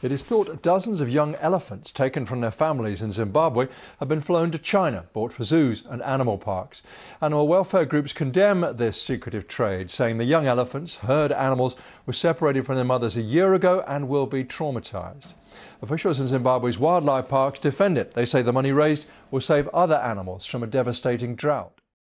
It is thought dozens of young elephants taken from their families in Zimbabwe have been flown to China, bought for zoos and animal parks. Animal welfare groups condemn this secretive trade, saying the young elephants, herd animals, were separated from their mothers a year ago and will be traumatized. Officials in Zimbabwe's wildlife parks defend it. They say the money raised will save other animals from a devastating drought.